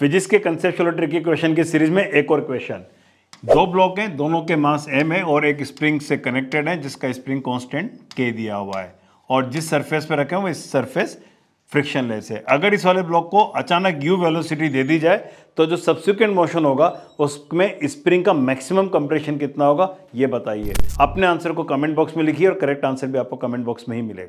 Physics के conceptual tricky question की series में एक और क्वेश्चन दो ब्लॉक हैं, दोनों के मास एम है और एक स्प्रिंग से कनेक्टेड है, जिसका स्प्रिंग कांस्टेंट के दिया हुआ है। और जिस सरफेस पे रखे हुए इस सरफेस फ्रिक्शनलेस है। अगर इस वाले ब्लॉक को अचानक यू वेलोसिटी दे दी जाए तो जो सब्सिक्वेंट मोशन होगा, उसमें स्प्रिंग का मैक्सिमम कंप्रेशन कितना होगा, ये बताइए। अपने आंसर को कमेंट बॉक्स में लिखिए और करेक्ट आंसर भी आपको कमेंट बॉक्स में ही मिलेगा।